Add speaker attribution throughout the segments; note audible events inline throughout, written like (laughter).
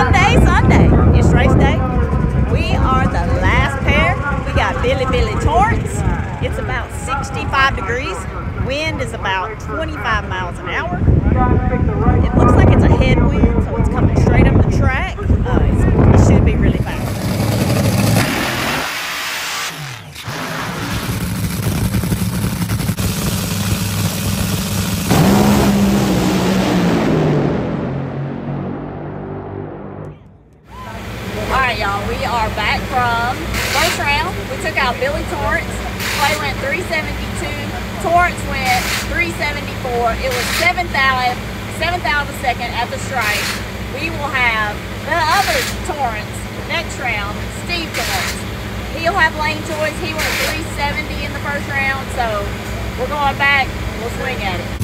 Speaker 1: Sunday, Sunday. It's race day. We are the last pair. We got Billy Billy Torrence. It's about 65 degrees. Wind is about 25 miles an hour. It looks like it's a headwind, so it's coming straight up the track. Uh, it should be really fast. Billy Torrence. Clay went 372. Torrence went 374. It was seventh out, seventh out of second at the stripe. We will have the other Torrence next round, Steve Torrence. He'll have lane choice. He went 370 in the first round, so we're going back. We'll swing at it.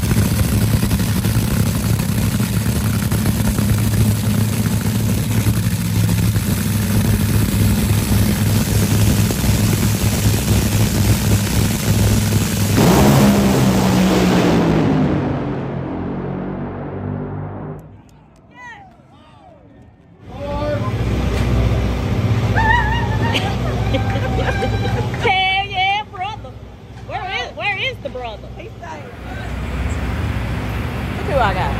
Speaker 1: I got.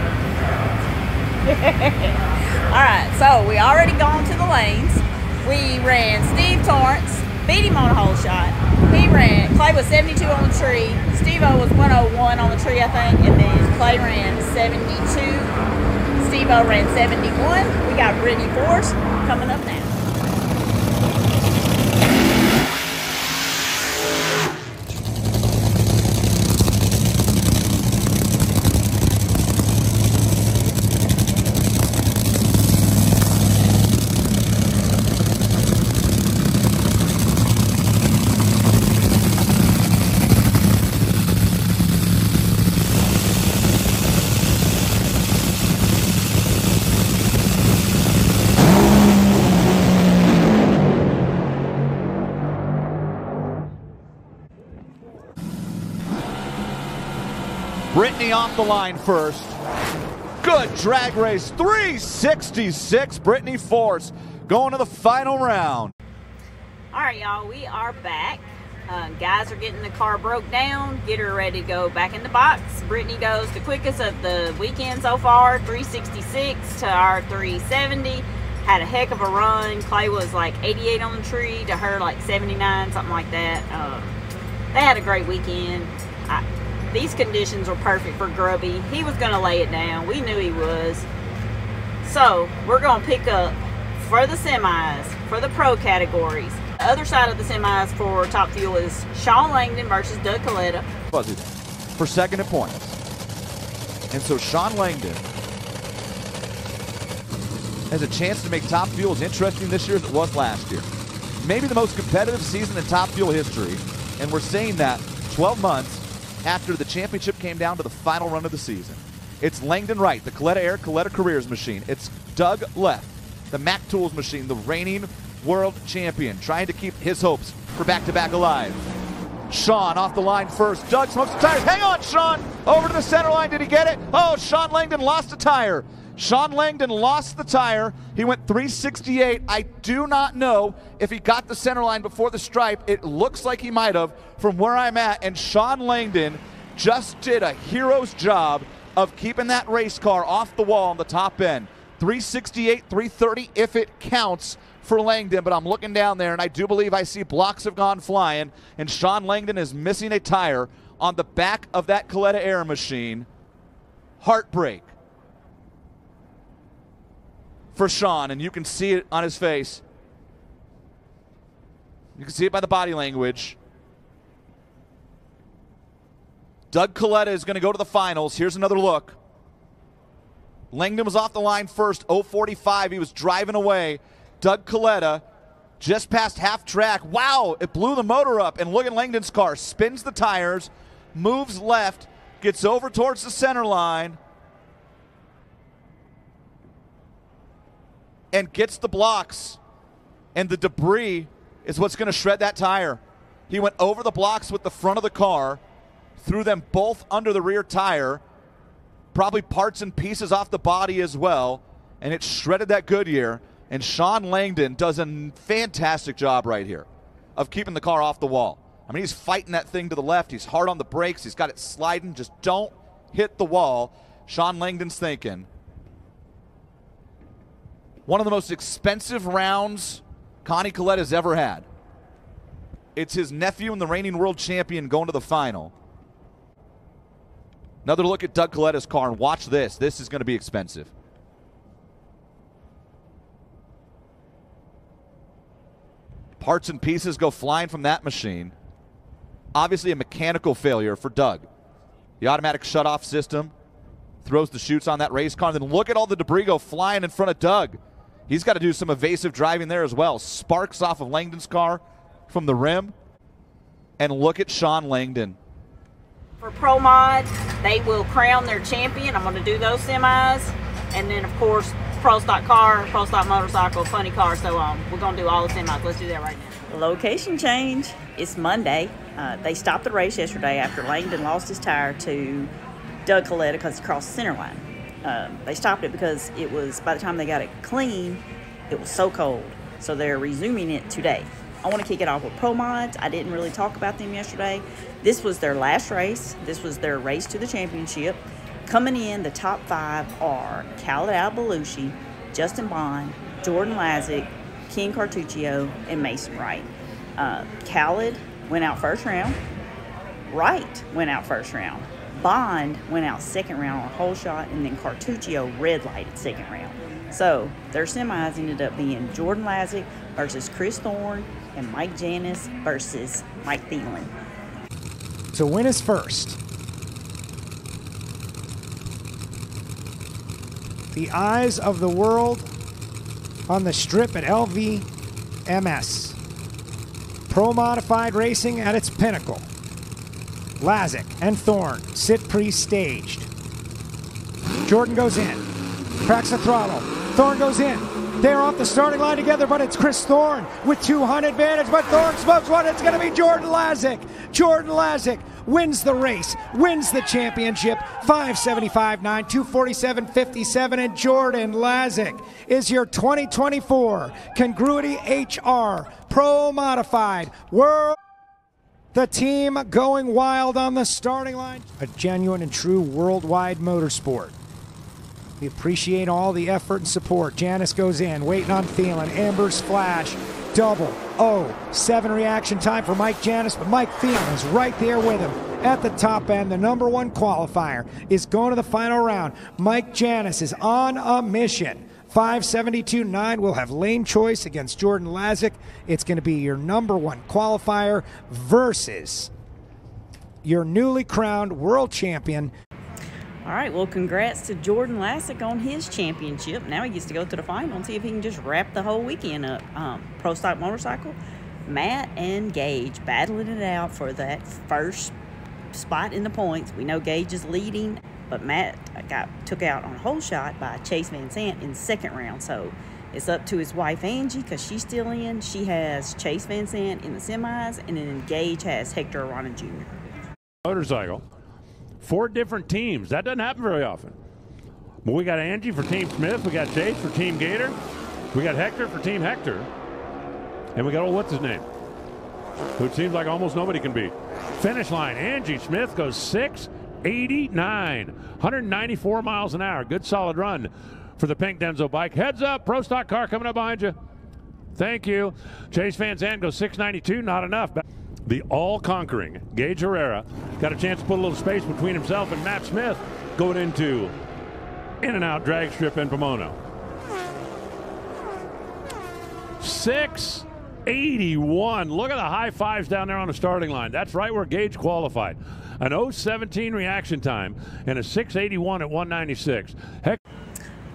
Speaker 1: (laughs) All right, so we already gone to the lanes. We ran Steve Torrence, beat him on a hole shot. He ran, Clay was 72 on the tree. Steve O was 101 on the tree, I think, and then Clay ran 72. Steve O ran 71. We got Brittany Force coming up now.
Speaker 2: Brittany off the line first. Good drag race. 366. Brittany Force going to the final round.
Speaker 1: All right, y'all, we are back. Uh, guys are getting the car broke down, get her ready to go back in the box. Brittany goes the quickest of the weekend so far, 366 to our 370. Had a heck of a run. Clay was like 88 on the tree to her like 79, something like that. Um, they had a great weekend. I, these conditions were perfect for Grubby. He was going to lay it down. We knew he was. So we're going to pick up for the semis, for the pro categories. The other side of the semis for Top Fuel is Shawn Langdon versus Doug Kalitta.
Speaker 2: Fuzzy for second at points. And so Shawn Langdon has a chance to make Top Fuel as interesting this year as it was last year. Maybe the most competitive season in Top Fuel history. And we're saying that 12 months after the championship came down to the final run of the season. It's Langdon Wright, the Kalitta Air Kalitta Careers machine. It's Doug Left, the Mac Tools machine, the reigning world champion, trying to keep his hopes for back-to-back alive. Shawn off the line first. Doug smokes the tires. Hang on, Shawn. Over to the center line. Did he get it? Oh, Shawn Langdon lost a tire. Shawn Langdon lost the tire. He went 368. I do not know if he got the center line before the stripe. It looks like he might have from where I'm at. And Shawn Langdon just did a hero's job of keeping that race car off the wall on the top end. 368, 330 if it counts for Langdon, but I'm looking down there and I do believe I see blocks have gone flying, and Shawn Langdon is missing a tire on the back of that Kalitta Air machine. Heartbreak for Shawn, and you can see it on his face. You can see it by the body language. Doug Kalitta is going to go to the finals. Here's another look. Langdon was off the line first, 045. He was driving away. Doug Kalitta just past half track. Wow, it blew the motor up. And look at Langdon's car. Spins the tires, moves left, gets over towards the center line, and gets the blocks. And the debris is what's going to shred that tire. He went over the blocks with the front of the car, threw them both under the rear tire, probably parts and pieces off the body as well. and it shredded that Goodyear. And Shawn Langdon does a fantastic job right here of keeping the car off the wall. I mean, he's fighting that thing to the left. He's hard on the brakes. He's got it sliding. Just don't hit the wall. Shawn Langdon's thinking. One of the most expensive rounds Connie Kalitta has ever had. It's his nephew and the reigning world champion going to the final. Another look at Doug Kalitta's car, and watch this. This is going to be expensive. Parts and pieces go flying from that machine. Obviously, a mechanical failure for Doug. The automatic shutoff system throws the chutes on that race car. And then look at all the debris go flying in front of Doug. He's got to do some evasive driving there as well. Sparks off of Langdon's car from the rim. And look at Shawn Langdon.
Speaker 1: For Pro Mod, they will crown their champion. I'm going to do those semis. And then, of course, Pro Stock Car, Pro Stock Motorcycle, Funny Car, so on. We're going to do all the semis. Let's do that right now. Location change. It's Monday. Uh, they stopped the race yesterday after Langdon lost his tire to Doug Kalitta because he crossed the center line. Um, they stopped it because it was, by the time they got it clean, it was so cold. So they're resuming it today. I want to kick it off with Pro Mods. I didn't really talk about them yesterday. This was their last race. This was their race to the championship. Coming in, the top five are Khaled Al Justin Bond, Jordan Lazic, Ken Cartuccio, and Mason Wright. Uh, Khaled went out first round. Wright went out first round. Bond went out second round on a hole shot, and then Cartuccio red lighted second round. So their semis ended up being Jordan Lazic versus Chris Thorn and Mike Janis versus Mike Thielen.
Speaker 3: So win is first. The eyes of the world on the strip at LVMS. Pro modified racing at its pinnacle. Lazic and Thorn sit pre staged. Jordan goes in, cracks the throttle. Thorn goes in. They're off the starting line together, but it's Chris Thorn with 200 advantage. But Thorn smokes one. It's going to be Jordan Lazic. Jordan Lazic wins the race, wins the championship. 575 9, 247 57. And Jordan Lazic is your 2024 Congruity HR Pro Modified World. The team going wild on the starting line. A genuine and true worldwide motorsport. We appreciate all the effort and support. Janis goes in, waiting on Thielen. Amber's flash. Double O. Seven reaction time for Mike Janis, but Mike Thielen is right there with him at the top end. The number one qualifier is going to the final round. Mike Janis is on a mission. 572.9 will have lane choice against Jordan Lazic. It's going to be your number one qualifier versus your newly crowned world champion.
Speaker 1: All right, well, congrats to Jordan Lazic on his championship. Now he gets to go to the final and see if he can just wrap the whole weekend up. Um, Pro Stock Motorcycle, Matt and Gaige battling it out for that first spot in the points. We know Gaige is leading but Matt uh, got took out on a hole shot by Chase Van Sant in second round. So it's up to his wife Angie because she's still in. She has Chase Van Sant in the semis, and then Gaige has Hector Arana Jr.
Speaker 4: Motorcycle. Four different teams. That doesn't happen very often. But we got Angie for Team Smith. We got Chase for Team Gator. We got Hector for Team Hector. And we got, oh, what's his name? Who seems like almost nobody can beat. Finish line. Angie Smith goes six 89, 194 miles an hour. Good solid run for the pink Denso bike. Heads up, Pro Stock car coming up behind you. Thank you. Chase Van Sant goes 692, not enough. The all conquering Gaige Herrera got a chance to put a little space between himself and Matt Smith going into in and out drag strip in Pomona. 681. Look at the high fives down there on the starting line. That's right where Gaige qualified an 017 reaction time, and a 681 at 196. Heck.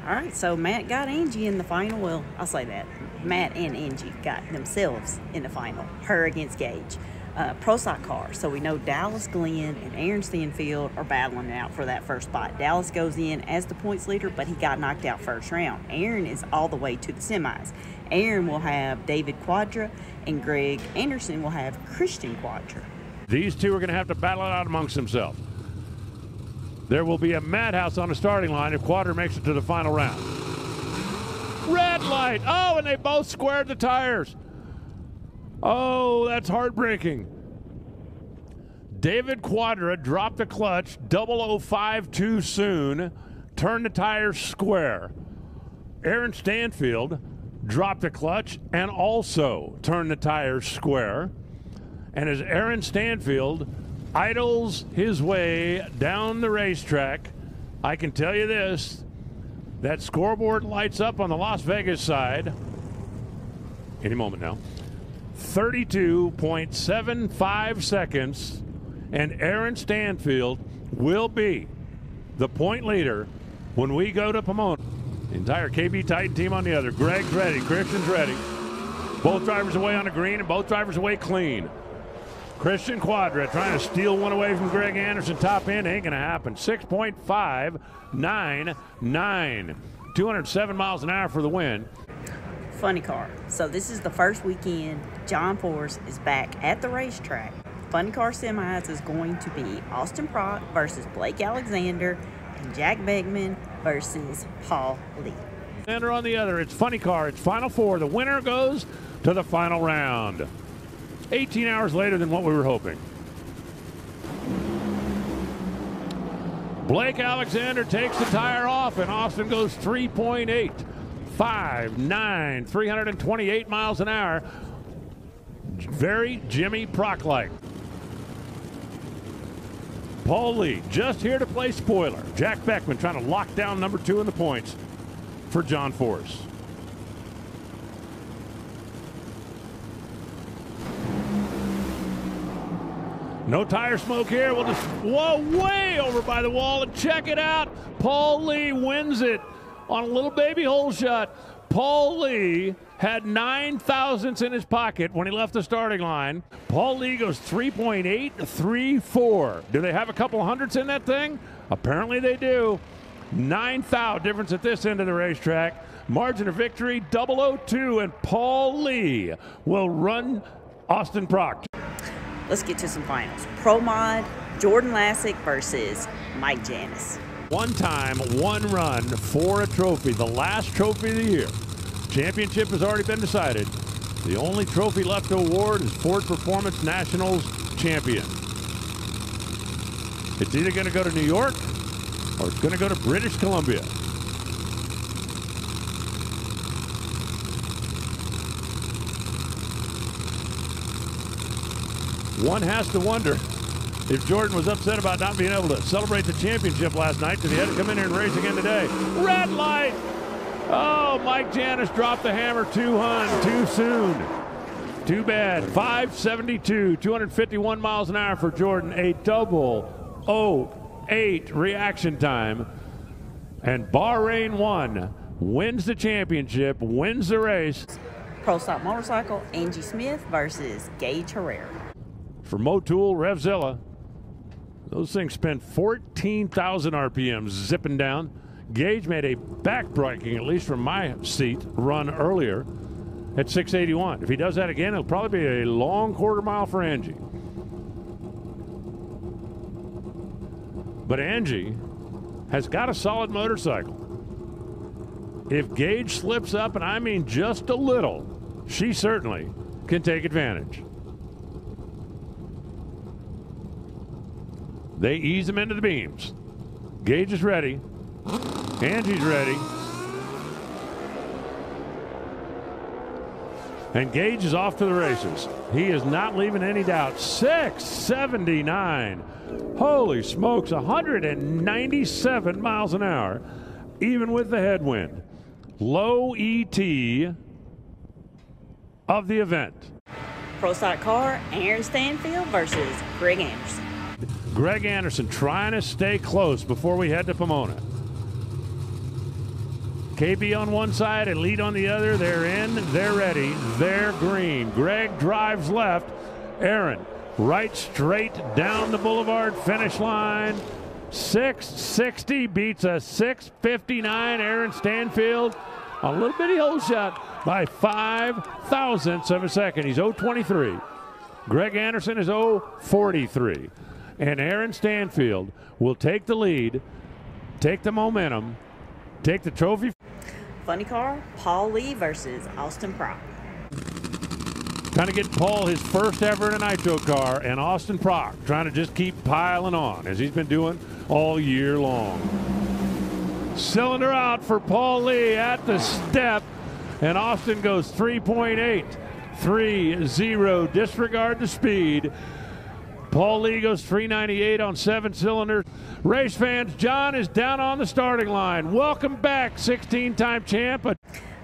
Speaker 1: All right, so Matt got Angie in the final. Well, I'll say that. Matt and Angie got themselves in the final, her against Gaige. Uh, Pro Stock car. So we know Dallas Glenn and Aaron Stanfield are battling it out for that first spot. Dallas goes in as the points leader, but he got knocked out first round. Aaron is all the way to the semis. Aaron will have David Cuadra, and Greg Anderson will have Cristian Cuadra.
Speaker 4: These two are going to have to battle it out amongst themselves. There will be a madhouse on the starting line if Cuadra makes it to the final round. Red light. Oh, and they both squared the tires. Oh, that's heartbreaking. David Cuadra dropped the clutch 005 too soon, turned the tires square. Aaron Stanfield dropped the clutch and also turned the tires square. And as Aaron Stanfield idles his way down the racetrack, I can tell you this that scoreboard lights up on the Las Vegas side any moment now. 32.75 seconds, and Aaron Stanfield will be the point leader when we go to Pomona. The entire KB Titan team on the other. Greg's ready, Cristian's ready. Both drivers away on the green and both drivers away clean. Cristian Cuadra trying to steal one away from Greg Anderson. Top end ain't going to happen. 6.599. 207 miles an hour for the win.
Speaker 1: Funny car. So this is the first weekend John Force is back at the racetrack. Funny car semis is going to be Austin Prock versus Blake Alexander and Jack Beckman versus Paul Lee.
Speaker 4: And on the other, it's funny car. It's final four. The winner goes to the final round. 18 hours later than what we were hoping. Blake Alexander takes the tire off, and Austin goes 3.8, 5, 9, 328 miles an hour. Very Jimmy Prock like. Paul Lee just here to play spoiler. Jack Beckman trying to lock down number two in the points for John Force. No tire smoke here. We'll just, whoa, way over by the wall and check it out. Paul Lee wins it on a little baby hole shot. Paul Lee had nine thousandths in his pocket when he left the starting line. Paul Lee goes 3.834. Do they have a couple hundredths in that thing? Apparently they do. Nine thou difference at this end of the racetrack. Margin of victory 002, and Paul Lee will run Austin Prock.
Speaker 1: Let's get to some finals. Pro Mod, Jordan Lazic versus Mike Janis.
Speaker 4: One time, one run for a trophy, the last trophy of the year. Championship has already been decided. The only trophy left to award is Ford Performance Nationals champion. It's either going to go to New York or it's going to go to British Columbia. One has to wonder if Jordan was upset about not being able to celebrate the championship last night because he had to come in here and race again today. Red light! Oh, Mike Janis dropped the hammer too hun, too soon. Too bad. 572, 251 miles an hour for Jordan. A double 08 reaction time. And Bahrain 1 wins the championship, wins the race.
Speaker 1: Pro Stock Motorcycle, Angie Smith versus Gaige Herrera.
Speaker 4: For Motul Revzilla, those things spent 14,000 RPMs zipping down. Gaige made a backbreaking, at least from my seat, run earlier at 681. If he does that again, it'll probably be a long quarter mile for Angie. But Angie has got a solid motorcycle. If Gaige slips up, and I mean just a little, she certainly can take advantage. They ease him into the beams. Gaige is ready. Angie's ready. And Gaige is off to the races. He is not leaving any doubt. 679. Holy smokes, 197 miles an hour, even with the headwind. Low ET of the event.
Speaker 1: Pro Stock Car, Aaron Stanfield versus Greg Anderson.
Speaker 4: Greg Anderson trying to stay close before we head to Pomona. KB on one side, Elite on the other. They're in, they're ready, they're green. Greg drives left. Aaron right straight down the boulevard finish line. 660 beats a 659 Aaron Stanfield. A little bitty hole shot by five thousandths of a second. He's 023. Greg Anderson is 043. And Aaron Stanfield will take the lead, take the momentum, take the trophy.
Speaker 1: funny car, Paul Lee versus Austin Prock.
Speaker 4: Trying to get Paul his first ever in a nitro car, and Austin Prock trying to just keep piling on as he's been doing all year long. Cylinder out for Paul Lee at the step, and Austin goes 3.8, 3 0. Disregard the speed. Paul Lee goes 398 on seven cylinders. Race fans, John is down on the starting line. Welcome back, 16 time champ.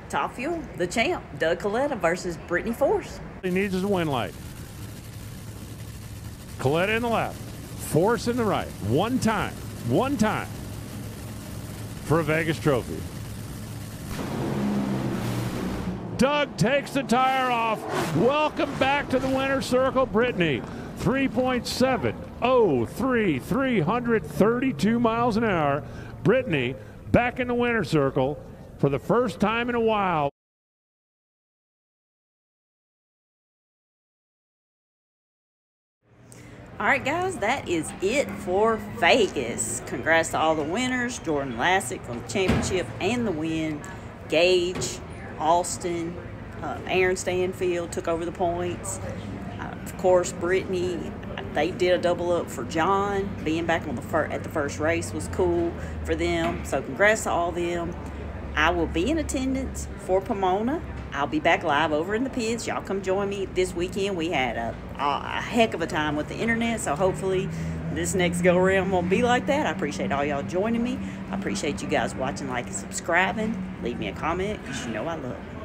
Speaker 1: Top Fuel, the champ, Doug Kalitta versus Brittany Force.
Speaker 4: He needs his win light. Kalitta in the left, Force in the right. One time, one time for a Vegas trophy. Doug takes the tire off. Welcome back to the winner's circle, Brittany. 3.703, 332 miles an hour. Brittany back in the winner's circle for the first time in a while.
Speaker 1: All right, guys, that is it for Vegas. Congrats to all the winners Jordan Lazic for the championship and the win. Gaige, Austin, uh, Aaron Stanfield took over the points. Of course, Brittany, they did a double up for John. Being back on the fir- at the first race was cool for them. So, congrats to all them. I will be in attendance for Pomona. I'll be back live over in the pits. Y'all come join me this weekend. We had a, a, heck of a time with the internet, so hopefully this next go around won't be like that. I appreciate all y'all joining me. I appreciate you guys watching, like, and subscribing. Leave me a comment because you know I love